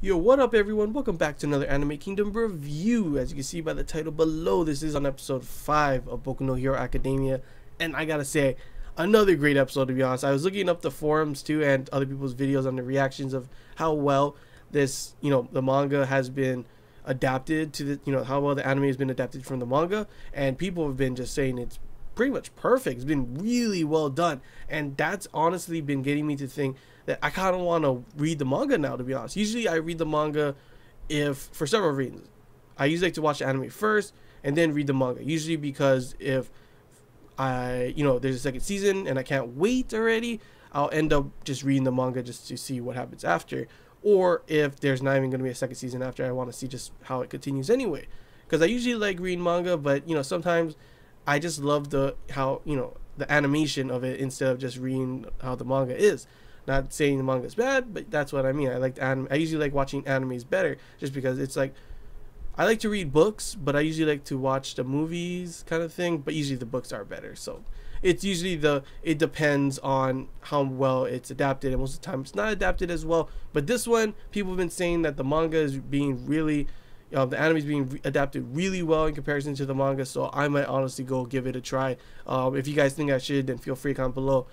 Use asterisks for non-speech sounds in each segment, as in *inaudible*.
Yo, what up everyone? Welcome back to another Anime Kingdom review. As you can see by the title below, this is on episode 5 of Boku no Hero Academia. And I gotta say, another great episode to be honest. I was looking up the forums too and other people's videos on the reactions of how well this, you know, the manga has been adapted to the, you know, how well the anime has been adapted from the manga. And people have been just saying it's pretty much perfect. It's been really well done. And that's honestly been getting me to think that I kind of want to read the manga now, to be honest. Usually I read the manga if, for several reasons. I usually like to watch the anime first and then read the manga. Usually because if I, you know, there's a second season and I can't wait already, I'll end up just reading the manga just to see what happens after. Or if there's not even going to be a second season after, I want to see just how it continues anyway. Because I usually like reading manga, but, you know, sometimes I just love the, how, you know, the animation of it instead of just reading how the manga is. Not saying the manga is bad, but that's what I mean. I like the anime. I usually like watching animes better, just because it's like I like to read books, but I usually like to watch the movies kind of thing. But usually the books are better, so it's usually the it depends on how well it's adapted, and most of the time it's not adapted as well. But this one, people have been saying that the manga is being really uh, the anime is being re- adapted really well in comparison to the manga, so I might honestly go give it a try. Um, if you guys think I should, then feel free to comment below.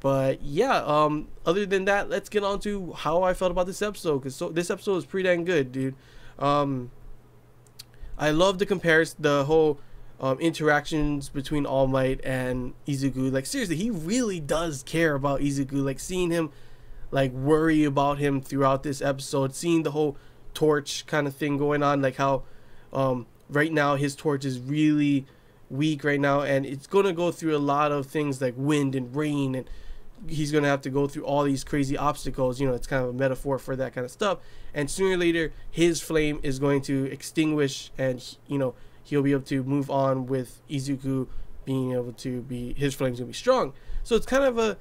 But yeah, um, other than that, let's get on to how I felt about this episode because so this episode is pretty dang good, dude. Um, I love the comparison, the whole um, interactions between All Might and Izuku. Like seriously, he really does care about Izuku. Like seeing him, like worry about him throughout this episode, seeing the whole torch kind of thing going on, like how um, right now his torch is really weak right now, and it's gonna go through a lot of things like wind and rain and he's going to have to go through all these crazy obstacles. You know, it's kind of a metaphor for that kind of stuff. And sooner or later, his flame is going to extinguish, and you know he'll be able to move on with Izuku being able to be his flame's gonna be strong. So it's kind of a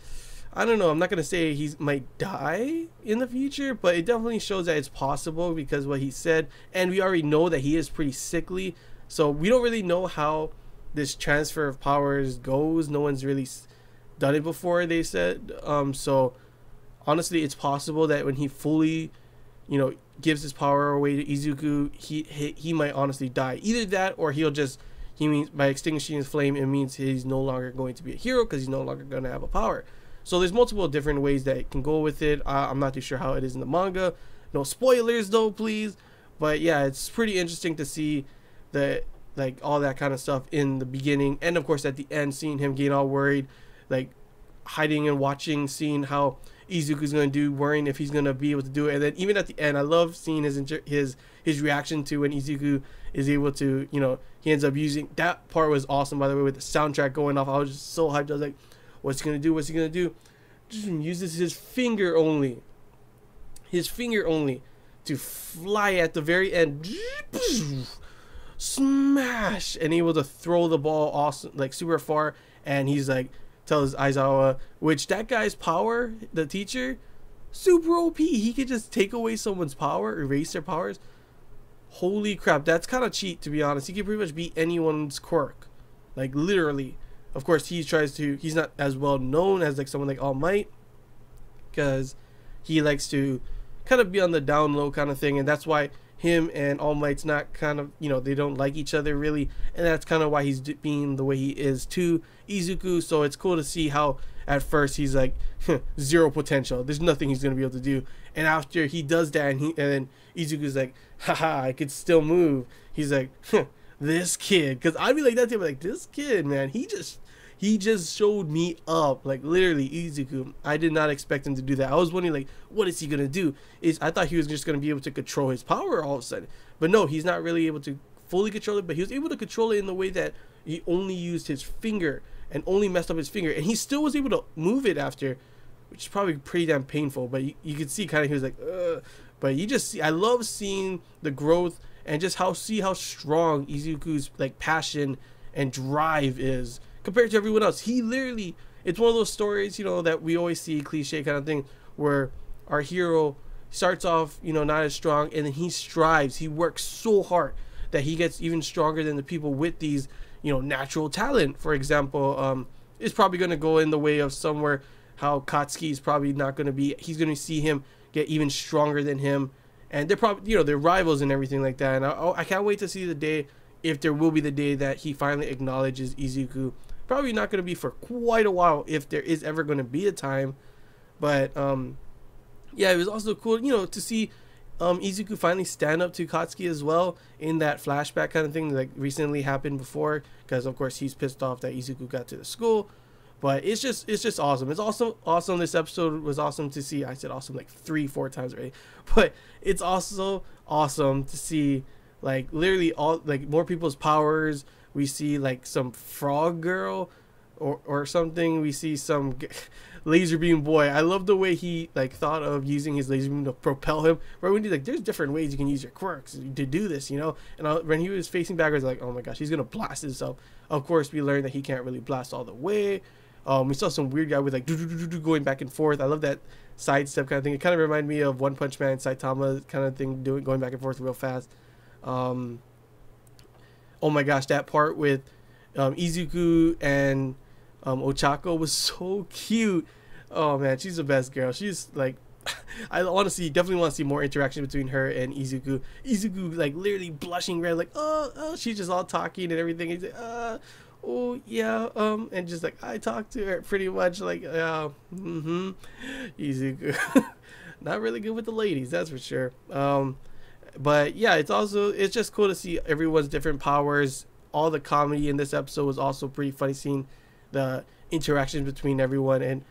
I don't know. I'm not gonna say he might die in the future, but it definitely shows that it's possible because what he said, and we already know that he is pretty sickly. So we don't really know how this transfer of powers goes. No one's really done it before. They said um, so. Honestly, it's possible that when he fully, you know, gives his power away to Izuku, he he, he might honestly die. Either that, or he'll just he means by extinguishing his flame, it means he's no longer going to be a hero because he's no longer going to have a power. So there's multiple different ways that can go with it. I'm not too sure how it is in the manga. No spoilers though, please. But yeah, it's pretty interesting to see the like all that kind of stuff in the beginning, and of course at the end, seeing him getting all worried like hiding and watching, seeing how Izuku's gonna do, worrying if he's gonna be able to do it, and then even at the end, I love seeing his his his reaction to when Izuku is able to, you know, he ends up using that part was awesome by the way with the soundtrack going off. I was just so hyped. I was like, what's he gonna do? What's he gonna do? Just uses his finger only, his finger only, to fly at the very end, smash, and able to throw the ball awesome like super far, and he's like tells Aizawa, which that guy's power, the teacher, super OP. He could just take away someone's power, erase their powers. Holy crap, that's kind of cheat to be honest. He can pretty much beat anyone's quirk, like literally. Of course, he tries to. He's not as well known as like someone like All Might, because he likes to kind of be on the down low kind of thing, and that's why him and All Might's not kind of you know they don't like each other really, and that's kind of why he's being the way he is to Izuku. So it's cool to see how at first he's like *laughs* zero potential. There's nothing he's gonna be able to do, and after he does that, and he and then Izuku's like, haha, I could still move. He's like, *laughs* this kid, because I'd be like that too, like this kid, man, he just he just showed me up like literally Izuku. I did not expect him to do that. I was wondering like what is he gonna do? Is I thought he was just gonna be able to control his power all of a sudden. But no, he's not really able to fully control it, but he was able to control it in the way that he only used his finger and only messed up his finger. And he still was able to move it after, which is probably pretty damn painful. But you, you could see kind of he was like, Ugh. but you just see I love seeing the growth and just how see how strong Izuku's like passion and drive is compared to everyone else. He literally, it's one of those stories, you know, that we always see cliche kind of thing where our hero starts off, you know, not as strong and then he strives. He works so hard that he gets even stronger than the people with these, you know, natural talent. For example, um, it's probably going to go in the way of somewhere how Katsuki is probably not going to be, he's going to see him get even stronger than him and they're probably you know they're rivals and everything like that. And I, I can't wait to see the day if there will be the day that he finally acknowledges Izuku. Probably not going to be for quite a while if there is ever going to be a time. But um, yeah, it was also cool, you know, to see um, Izuku finally stand up to Katsuki as well in that flashback kind of thing that like, recently happened before. Because of course he's pissed off that Izuku got to the school. But it's just it's just awesome. It's also awesome. This episode was awesome to see. I said awesome like three, four times already. *laughs* But it's also awesome to see like literally all like more people's powers. We see like some frog girl or or something. We see some *laughs* laser beam boy. I love the way he like thought of using his laser beam to propel him. Right when he's like, there's different ways you can use your quirks to do this, you know. And I, when he was facing backwards, like, oh my gosh, he's gonna blast himself. Of course, we learned that he can't really blast all the way. Um, we saw some weird guy with like going back and forth. I love that sidestep kind of thing. It kind of reminded me of One Punch Man, Saitama kind of thing, doing going back and forth real fast. Um, oh my gosh, that part with um, Izuku and um, Ochako was *laughs* so cute. Oh man, she's the best girl. She's like, *laughs* I see, definitely want to see more interaction between her and Izuku. Izuku like literally blushing red, like oh, oh, she's just all talking and everything. He's like, uh, oh yeah um and just like i talked to her pretty much like uh mm-hmm easy *laughs* not really good with the ladies that's for sure um but yeah it's also it's just cool to see everyone's different powers all the comedy in this episode was also pretty funny seeing the interactions between everyone and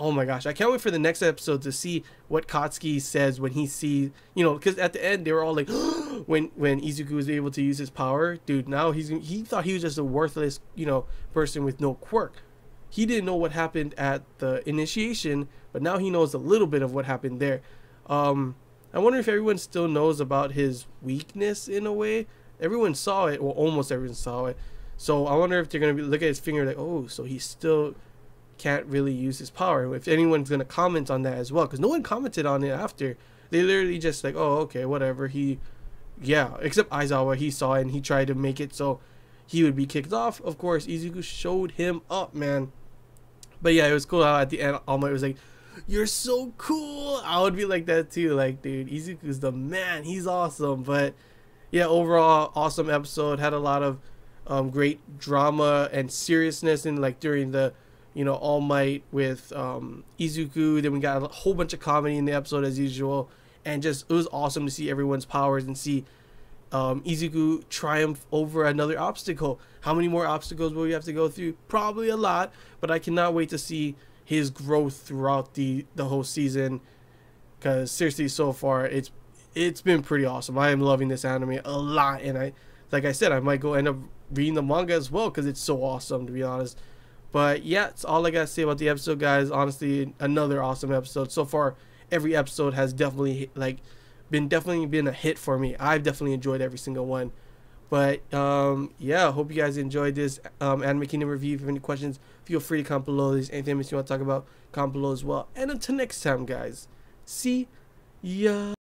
oh my gosh, I can't wait for the next episode to see what Katsuki says when he sees, you know, because at the end they were all like, *gasps* when when Izuku was able to use his power, dude. Now he's he thought he was just a worthless, you know, person with no quirk. He didn't know what happened at the initiation, but now he knows a little bit of what happened there. Um, I wonder if everyone still knows about his weakness in a way. Everyone saw it, well, almost everyone saw it. So I wonder if they're gonna be look at his finger like, oh, so he still can't really use his power. If anyone's gonna comment on that as well, because no one commented on it after. They literally just like, oh, okay, whatever. He, yeah, except Aizawa, he saw it and he tried to make it so he would be kicked off. Of course, Izuku showed him up, man. But yeah, it was cool how at the end All Might was like, "You're so cool." I would be like that too. Like, dude, Izuku's the man. He's awesome. But yeah, overall, awesome episode. Had a lot of um, great drama and seriousness in like during the you know, All Might with um, Izuku. Then we got a whole bunch of comedy in the episode as usual, and just it was awesome to see everyone's powers and see um, Izuku triumph over another obstacle. How many more obstacles will we have to go through? Probably a lot, but I cannot wait to see his growth throughout the the whole season. Because seriously, so far it's it's been pretty awesome. I am loving this anime a lot, and I like I said, I might go end up reading the manga as well because it's so awesome to be honest. But yeah, it's all I gotta say about the episode, guys. Honestly, another awesome episode. So far, every episode has definitely like been definitely been a hit for me. I've definitely enjoyed every single one. But um, yeah, hope you guys enjoyed this um, Anime Kingdom review. If you have any questions, feel free to comment below. There's anything else you want to talk about, comment below as well. And until next time, guys. See ya.